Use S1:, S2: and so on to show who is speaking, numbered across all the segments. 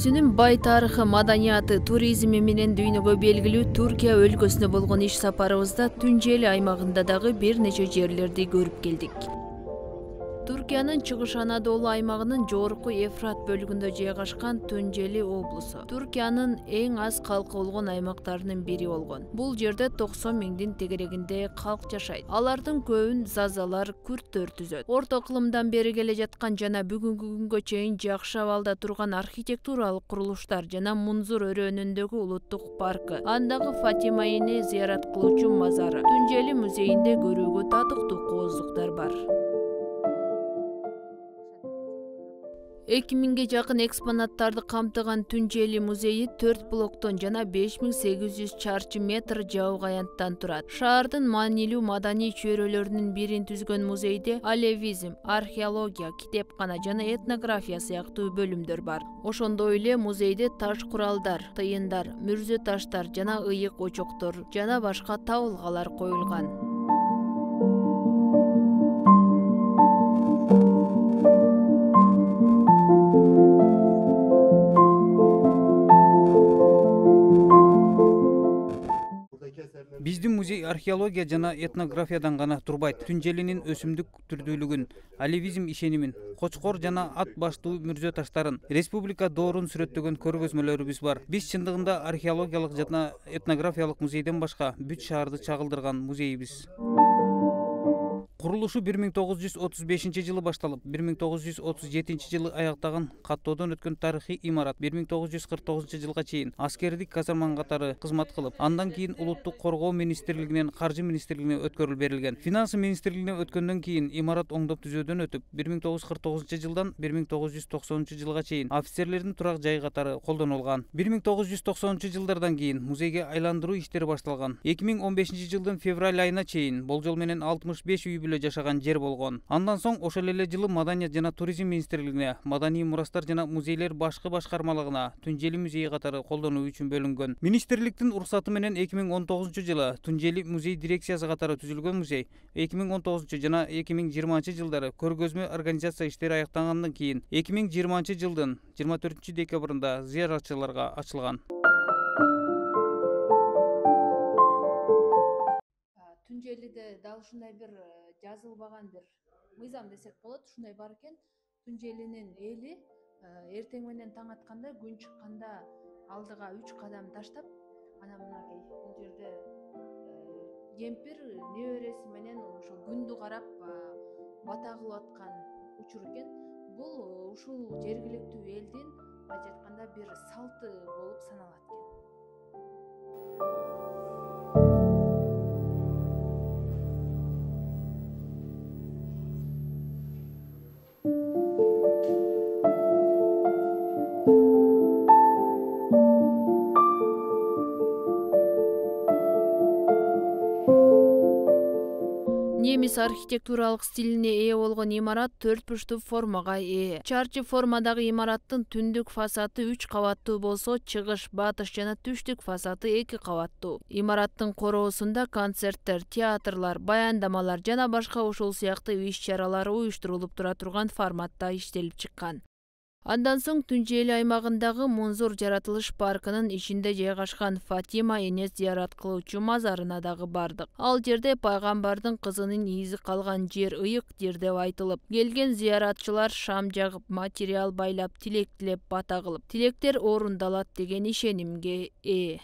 S1: өзүнүн бай тарыхы маданияты туризми менен дүйнөгө белгилүү туркия өлкөсүнө болгон иш сапарыбызда түнжээли аймагында дагы бир нече жерлерди көрүп туркиянын чыгыш анадолу аймагынын жогорку эфрат бөлүгүндө жайгашкан түнжели облусу. Туркиянын эң аз калкы болгон аймактарынын бири болгон. Бул жерде токсон миңдин тегерегинде калк жашайт. Алардын көбүн зазалар күрттөр түзөт. Орто ыкылымдан бери келе жаткан жана бүгүнкү күнгө чейин жакшы абалда турган архитектуралык курулуштар жана мунзур өрөөнүндөгү улуттук паркы андагы фатима эне зыярат кылуучу мазары түнжели музейинде көрүүгө татыктуу кооздуктар бар эки миңге жакын экспонаттарды камтыган түнжели музейи төрт блоктон жана беш миң сегиз жүз чарчы метр жабык аянттан турат. Шаардын маанилүү маданий чөйрөлөрүнүн бирин түзгөн музейде алевизм археология китепкана жана этнография сыяктуу бөлүмдөр бар. Ошондой эле музейде таш куралдар тыйындар мүрзө таштар жана ыйык очоктор жана башка табылгалар коюлган
S2: археология жана этнографиядан гана турбайт. Түнжелинин өсүмдүк түрдүүлүгүн алевизм ишенимин кочкор жана ат баштуу мүрзө таштарын республика доорун сүрөттөгөн көргөзмөлөрүбүз бар. Биз чындыгында археологиялык жана этнографиялык музейден башка бүт шаарды чагылдырган музейбиз. Курулушу бир миң жылы башталып бир миң тогуз жүз отуз жетинчи жылы аяктаган каттоодон өткөн тарыхый имарат бир миң тогуз жүз кырк тогузунчу жылга чейин аскердик казарман катары кызмат кылып андан кийин улуттук коргоо министрлигинен каржы министрлигине өткөрүлүп берилген финансы министрлигине өткөндөн кийин имарат оңдоп түзөөдөн өтүп бир миң тогуз жүз кырк тогузунчу жылдан бир миң тогуз жүз токсонунчу жылга чейин офицерлердин турак жайы катары колдонулган. бир миң жылдардан кийин музейге айландыруу иштери башталган. Эки миң он бешинчи февраль айына чейин болжол менен алтымыш беш үй бүлө жашаган жер болгон андан соң ошол эле жылы маданият жана туризм министрлигине маданий мурастар жана музейлер башкы башкармалыгына түнжели музейи катары колдонуу үчүн бөлүнгөн министрликтин уруксаты менен эки миң он тогузунчу жылы түнжели музей дирекциясы катары түзүлгөн музей. эки миң он тогузунчу жана эки миң жыйырманчы жылдары көргөзмө организация иштери аякта кийин эки миң жыйырманчы жылдын жыйырма төртүнчү декабрында зыяратчыларга ачылган
S1: ушундай бир э, жазылбаган бир мыйзам десек болот. Ушундай бар экен. Түнжелинин эли э, эртең менен таң атканда күн чыкканда алдыга үч кадам таштап анан мынакей бул жерде э, кемпир небереси менен ошо күндү карап бата кылып аткан учур экен. Бул ушул жергиликтүү элдин мындайча айтканда бир салты болуп саналат немис архитектуралык стилине ээ болгон имарат төрт бурчтуу формага ээ чарчы формадагы имараттын түндүк фасады үч кабаттуу болсо чыгыш батыш жана түштүк фасады эки кабаттуу имараттын короосунда концерттер театрлар баяндамалар жана башка ушул сыяктуу иш чаралар уюштурулуп тура турган форматта иштелип чыккан. Андан соң түнжээли аймагындагы мунзур жаратылыш паркынын ичинде жайгашкан фатима эне зыярат кылуучу мазарына дагы бардык ал жерде пайгамбардын кызынын изи калган жер ыйык жер деп айтылып келген зыяратчылар шам жагып материал байлап тилек тилеп бата кылып тилектер орундалат деген ишенимге ээ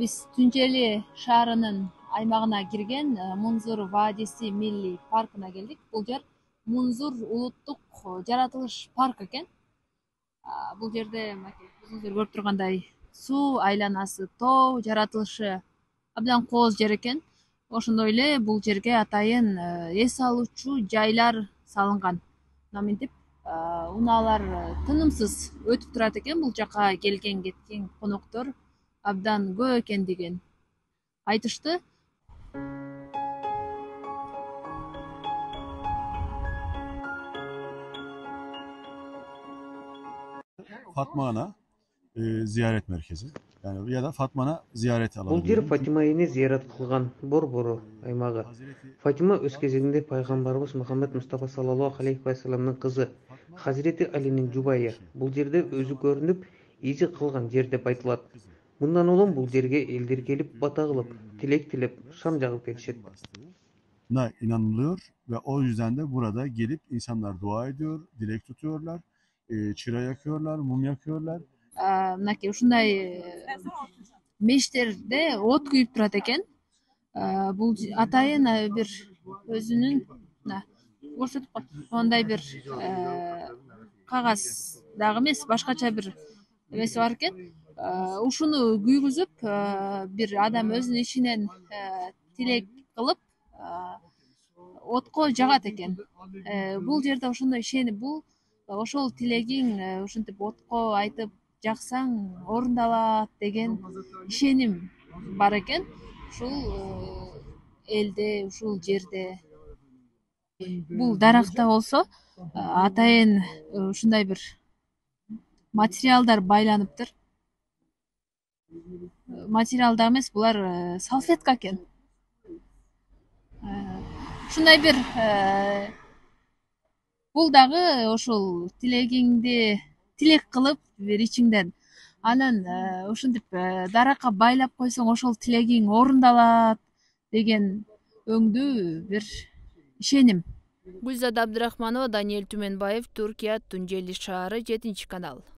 S1: биз түнжели шаарынын аймагына кирген э, мунзур вадиси милдий паркына келдик. Бул жер мунзур улуттук жаратылыш парк экен. Бул жерде мынакей өзүңүздөр көрүп тургандай суу айланасы тоо жаратылышы абдан кооз жер экен. Ошондой эле бул жерге атайын э, эс алуучу жайлар салынган. Мына мынтип э, унаалар тынымсыз өтүп турат экен. Бул жака келген кеткен коноктор абдан көп экендигин айтышты
S3: Fatma Ana e, ziyaret merkezi. Yani ya da Fatma'na ziyaret alanı.
S4: Бул жер. Фатима эне зыярат кылган борбору аймагы.
S3: Hazreti
S4: Фатима өз кезегинде пайгамбарыбыз Мухаммед Мустафа саллаллаху алейхи вассаламдын кызы Хазирети Алинин жубайы. Бул жерде өзү көрүнүп, изи кылган жер деп айтылат. Мындан улам бул жерге элдер келип бата кылып, тилек тилеп, шам жагып кетишет.
S3: na inanılıyor ve o yüzden de burada gelip insanlar dua ediyor, dilek tutuyorlar, e, çıra yakıyorlar, mum yakıyorlar.
S5: А, мынакей ушундай э, мешіттерде от күйүп турат экен А, бул ж- атайын э, бир өзүнүн мына көрсөтүп кой мондай бир э, кагаз дагы эмес башкача бир эмеси бар экен А, ушуну күйгүзүп бир адам өзүнүн ичинен тилек кылып отко жагат экен бул жерде ошондой ишеним бул ошол тилегиң ушинтип отко айтып жаксаң орундалат деген ишеним бар экен ушул элде ушул жерде бул даракта болсо атайын ушундай бир материалдар байланыптыр Э, материал дагы эмес булар э, салфетка экен Э, ушундай бир э, бул дагы ошол тилегиңди тилек кылып бир ичиңден анан э, ушинтип э, даракка байлап койсоң ошол тилегиң орундалат деген өңдүү бир ишеним гүлзада абдрахманова даниэль түменбаев түркия тунжели шаары жетинчи канал.